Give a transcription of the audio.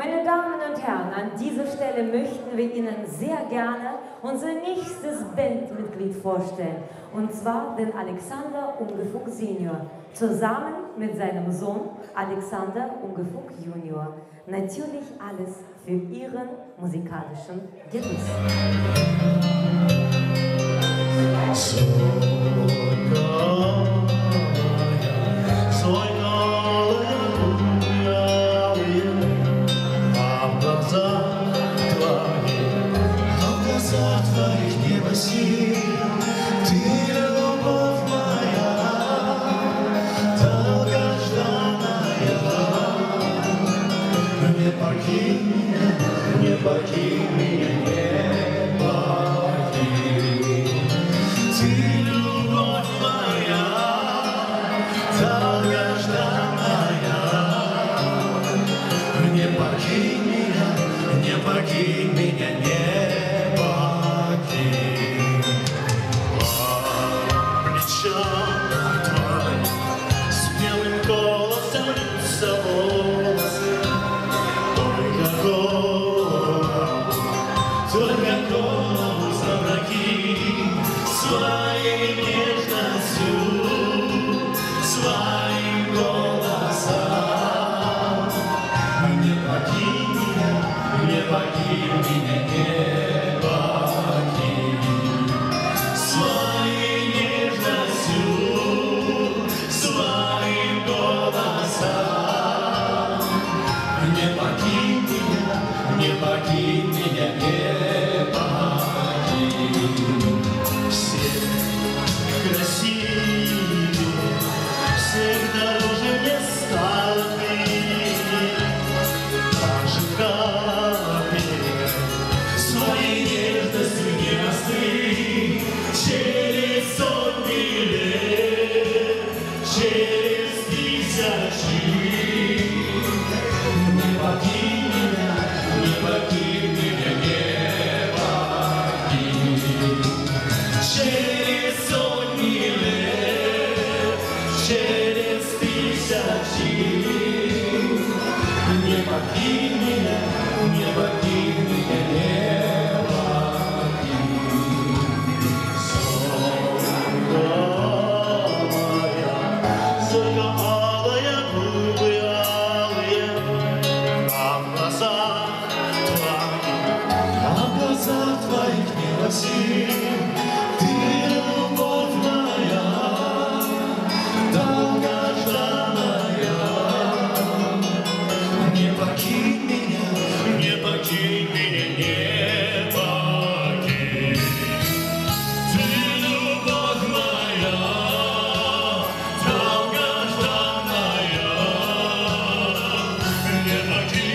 Meine Damen und Herren, an dieser Stelle möchten wir Ihnen sehr gerne unser nächstes Bandmitglied vorstellen. Und zwar den Alexander Ungefug Senior, zusammen mit seinem Sohn Alexander Ungefug Junior. Natürlich alles für Ihren musikalischen Genuss. Не покинь, не покинь только голос враги через тысячи. Не покинь меня, покинь меня, не покинь меня, не покинь. Ты, любовь моя, долгожданная, не покинь.